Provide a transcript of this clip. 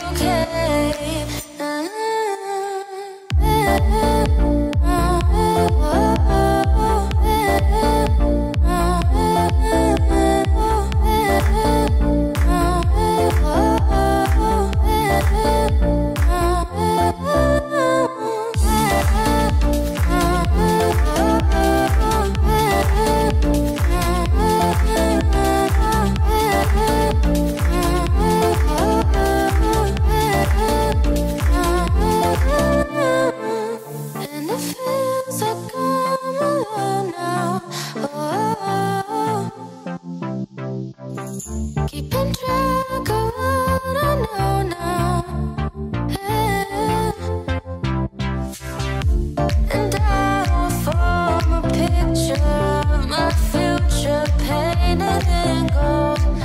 And painted in